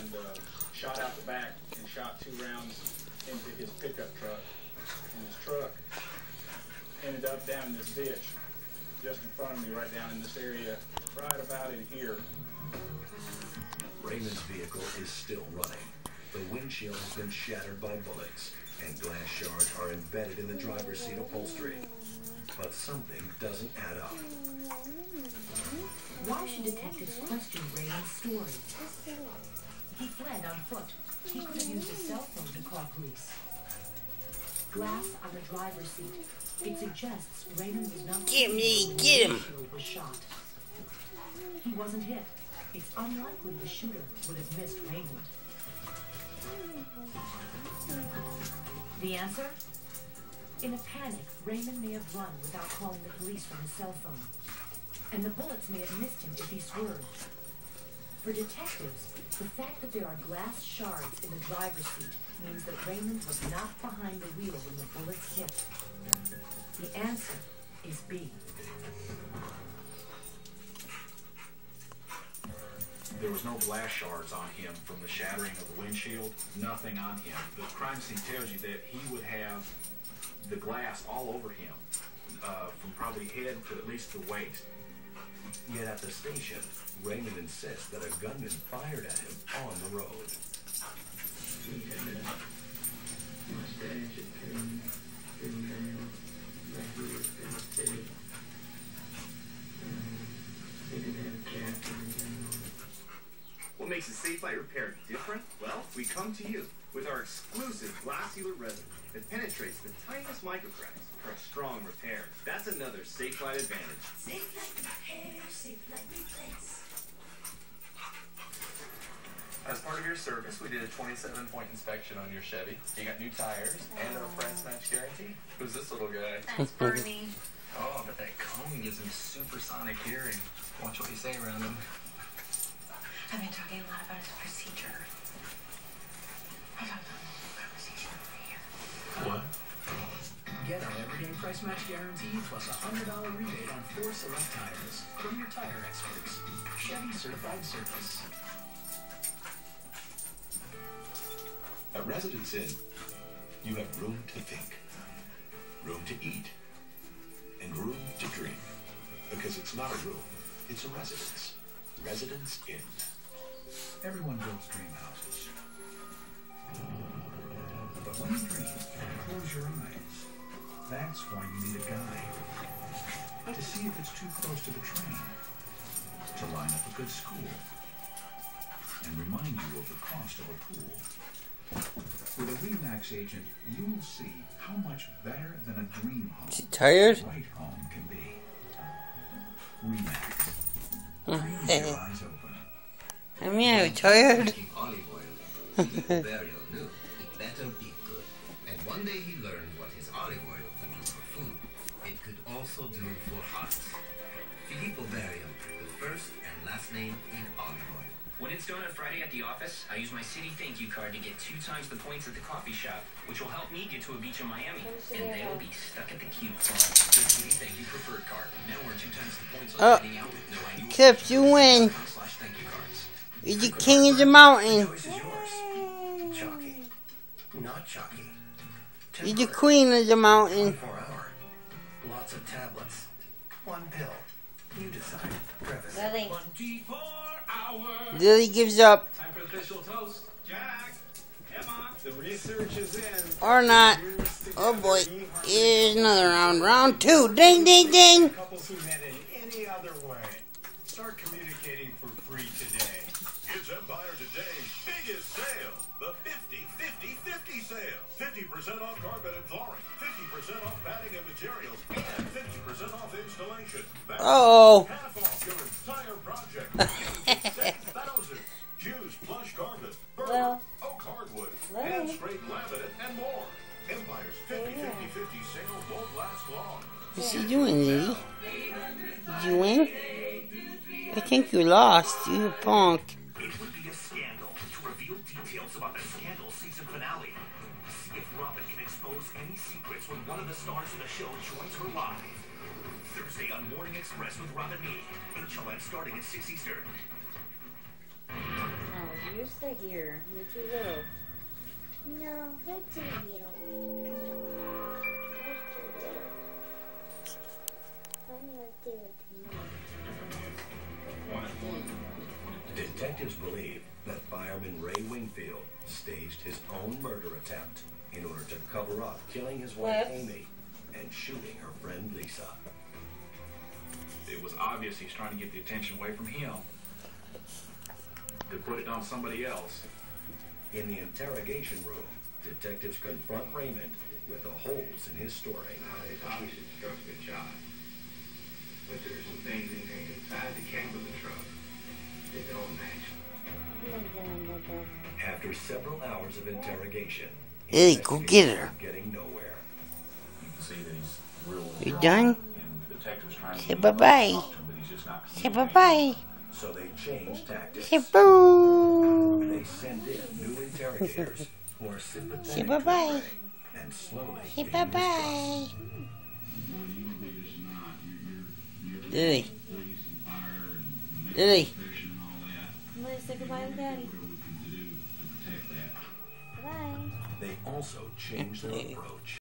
and uh, shot out the back and shot two rounds into his pickup truck. And his truck ended up down in this ditch just in front of me, right down in this area, right about in here. Raymond's vehicle is still running. The windshield has been shattered by bullets, and glass shards are embedded in the driver's seat upholstery. But something doesn't add up. Why should detectives question Raymond's story? He fled on foot. He could have used a cell phone to call police. Glass on the driver's seat. It suggests Raymond was not Get me, get him. Was shot. He wasn't hit. It's unlikely the shooter would have missed Raymond. The answer? In a panic, Raymond may have run without calling the police from his cell phone. And the bullets may have missed him if he swerved. For detectives, the fact that there are glass shards in the driver's seat means that Raymond was not behind the wheel when the bullets hit. The answer is B. There was no glass shards on him from the shattering of the windshield. Nothing on him. The crime scene tells you that he would have the glass all over him, uh, from probably head to at least the waist. Yet at the station, Raymond insists that a gunman fired at him on the road. What makes a Safelite repair different? Well, we come to you with our exclusive glass sealer resin that penetrates the tiniest microcracks for a strong repair. That's another Safelite advantage. Safelite repair, safe replace. As part of your service, we did a 27-point inspection on your Chevy. You got new tires and a price match guarantee. Who's this little guy? That's Bernie. Oh, but that cone gives him supersonic hearing. Watch what you say around him. I've been talking a lot about his procedure. I don't know about procedure over here. What? Get our everyday price match guarantee plus a hundred dollar rebate on four select tires from your tire experts. Chevy Certified Service. At Residence Inn, you have room to think, room to eat, and room to dream. Because it's not a room, it's a residence. Residence Inn. Everyone builds dream houses. That's why you need a guide. To see if it's too close to the train. To line up a good school. And remind you of the cost of a pool. With a Remax agent, you will see how much better than a dream home Is he tired? a right home can be. Remax. Dream with your eyes open. I mean, I'm tired. also do for hearts. Filippo Berio, the first and last name in olive oil. When it's done on Friday at the office, I use my Citi thank you card to get two times the points at the coffee shop, which will help me get to a beach in Miami. And they'll be stuck at the cute farm. The Citi thank you preferred card. Now earn two times the points on Oh. dining out with no annual Tips, you win. slash thank you cards. You're the king of the mountain. Choice is yours. Chalky. Not chalky. You're the queen of the mountain. Four hour. Lots of tablets. One pill. You decide. Prevacid. Lily. 24 hours. Lily gives up. Time for the official toast. Jack, Emma, the research is in. Or not. Oh boy. Here's another round. Round two. Ding, ding, ding. Couples who met in any other way. Start communicating for free today. It's Empire Today's biggest sale, the 50-50-50 sale. 50% off carpet and flooring, 50% off padding and materials, and 50% off installation. That's Uh-oh. half off your entire project. 6,000. Choose plush carpet, burr, Well. oak hardwood, Well. and straight laminate, and more. Empire's 50-50-50 sale won't last long. What's he doing, Lily? Did you win? I think you lost. You a punk. Reveal details about the scandal season finale. See if Robin can expose any secrets when one of the stars of the show joins her live. Thursday on Morning Express with Robin Meade. HLN starting at 6 Eastern. No, you stay here. You're too little. No, they're too little. No, they're too little. I'm gonna do it tomorrow. Detectives believe that fireman Ray Wingfield staged his own murder attempt in order to cover up killing his wife What? Amy and shooting her friend Lisa. It was obvious he's trying to get the attention away from him to put it on somebody else. In the interrogation room, detectives confront Raymond with the holes in his story. Now, it's obviously the truck's been shot. But there are some things in there inside the cab of the truck that don't match. After several hours of interrogation, Hey, go get her. getting nowhere. You can see that he's real. You withdrawn, done? And the detective's trying to Say bye-bye. to talk to him, but he's just not Say bye bye. So they change tactics. Say boo. They send in new interrogators who are sympathetic Say bye bye. And slowly Say gain bye bye. trust. Lily. Lily. I'm gonna say goodbye to Daddy. Bye. They also change their approach.